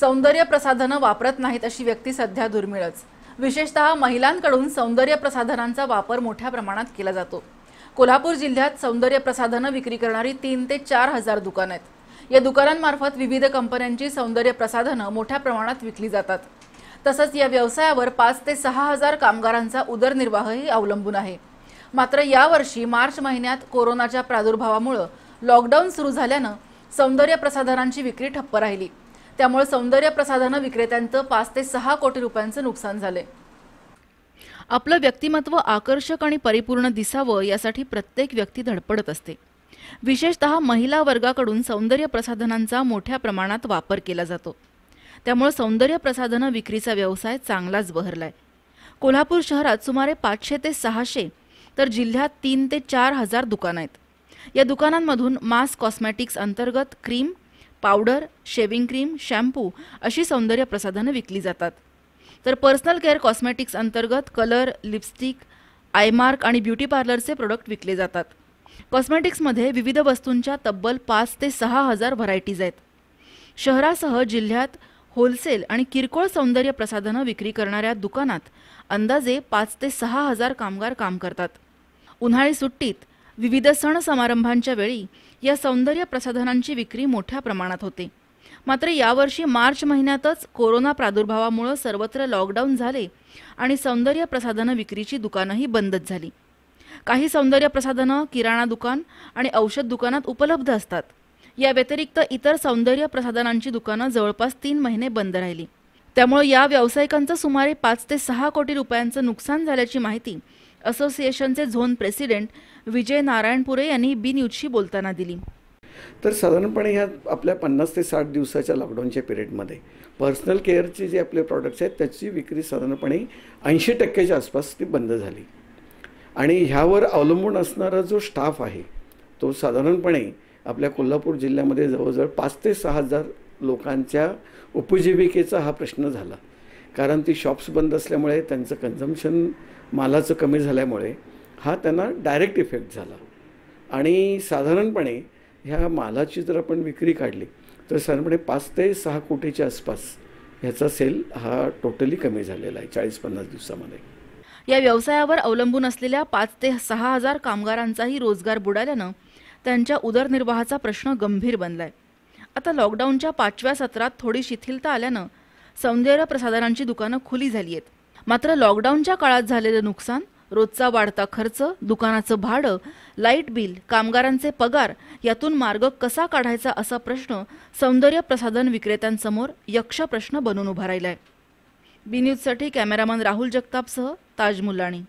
सौंदर्य प्रसाधनं वापरत नाहीत अशी व्यक्ती सध्या दुर्मिळच. विशेषतः महिलांकडून सौंदर्य प्रसाधनांचा वापर मोठ्या प्रमाणात केला जातो. कोल्हापूर जिल्ह्यात सौंदर्य प्रसाधनं विक्री करणारी तीन ते चार हजार दुकानं आहेत. या दुकानांमार्फत विविध कंपन्यांची सौंदर्य प्रसाधनं मोठ्या प्रमाणात विकली जातात. तसंच या व्यवसायावर पाच ते सहा हजार कामगारांचा उदरनिर्वाहही अवलंबून आहे. मात्र यावर्षी मार्च महिन्यात कोरोनाच्या प्रादुर्भावामुळं लॉकडाऊन सुरू झाल्यानं सौंदर्य प्रसाधनांची विक्री ठप्प राहिली. त्यामुळे सौंदर्य प्रसाधनं विक्रेत्यांचं पाच ते सहा कोटी रुपयांचं नुकसान झाले आपलं व्यक्तिमत्व आकर्षक आणि परिपूर्ण दिसावं यासाठी प्रत्येक व्यक्ती धडपडत असते. विशेषतः महिला वर्गाकडून सौंदर्य प्रसाधनांचा मोठ्या प्रमाणात वापर केला जातो. त्यामुळे सौंदर्य प्रसाधनं विक्रीचा व्यवसाय चांगलाच बहरलाय. कोल्हापूर शहरात सुमारे पाचशे ते सहाशे तर जिल्ह्यात तीन ते चार हजार दुकानं आहेत. या दुकानांमधून मास कॉस्मॅटिक्स अंतर्गत cream powder shaving cream shampoo अशी सौंदर्य प्रसाधनं विकली जातात. तर पर्सनल केअर कॉस्मेटिक्स अंतर्गत कलर लिपस्टिक आयमार्क आणि ब्युटी पार्लरचे प्रोडक्ट विकले जातात. कॉस्मेटिक्समध्ये विविध वस्तूंच्या तब्बल पाच ते सहा हजार व्हरायटीज आहेत. शहरासह जिल्ह्यात होलसेल आणि किरकोळ सौंदर्य प्रसाधनं विक्री करणाऱ्या दुकानात अंदाजे पाच ते सहा हजार कामगार काम करतात. उन्हाळी सुट्टीत विविध सण समारंभांच्या वेळी या सौंदर्य प्रसाधनांची विक्री मोठ्या प्रमाणात होते. मात्र यावर्षी मार्च महिन्यातच कोरोना प्रादुर्भावामुळे सर्वत्र लॉकडाऊन झाले आणि सौंदर्य प्रसाधनं विक्रीची दुकानंही बंदच झाली. काही सौंदर्य प्रसाधनं किराणा दुकान आणि औषध दुकानात उपलब्ध असतात. या व्यतिरिक्त इतर सौंदर्य प्रसाधनांची दुकानं जवळपास तीन महिने बंद राहिली. त्यामुळे या व्यावसायिकांचं सुमारे पाच ते सहा कोटी रुपयांचं नुकसान झाल्याची माहिती असोसिएशनचे झोन प्रेसिडेंट विजय नारायणपुरे यांनी बी न्यूजशी बोलताना दिली. तर साधारणपणे ह्या आपल्या पन्नास ते साठ दिवसाच्या लॉकडाऊनच्या पिरियडमध्ये पर्सनल केअरचे जे आपले प्रॉडक्ट्स आहेत त्याची विक्री साधारणपणे ऐंशी टक्क्याच्या आसपास ती बंद झाली. आणि ह्यावर अवलंबून असणारा जो स्टाफ आहे तो साधारणपणे आपल्या कोल्हापूर जिल्ह्यामध्ये जवळजवळ पाच ते सहा हजार लोकांच्या उपजीविकेचा हा प्रश्न झाला. कारण ती शॉप्स बंद असल्यामुळे त्यांचं कन्झम्शन मालाचं कमी झाल्यामुळे हा त्यांना डायरेक्ट इफेक्ट झाला. आणि साधारणपणे ह्या मालाची जर आपण विक्री काढली तर साधारणपणे पाच ते सहा कोटीच्या आसपास ह्याचा सेल हा टोटली कमी झालेला आहे चाळीस पन्नास दिवसामध्ये. या व्यवसायावर अवलंबून असलेल्या पाच ते सहा हजार कामगारांचाही रोजगार बुडाल्यानं त्यांच्या उदरनिर्वाहाचा प्रश्न गंभीर बनलाय. आता लॉकडाऊनच्या पाचव्या सत्रात थोडी शिथिलता आल्यानं सौंदर्य प्रसाधनांची दुकानं खुली झाली आहेत. मात्र लॉकडाऊनच्या काळात झालेलं नुकसान रोजचा वाढता खर्च दुकानाचं भाडं लाइट बिल कामगारांचे पगार यातून मार्ग कसा काढायचा असा प्रश्न सौंदर्य प्रसाधन विक्रेत्यांसमोर यक्ष प्रश्न बनून उभा राहिलाय. बी न्यूजसाठी कॅमेरामन राहुल जगतापसह ताज मुलाणी.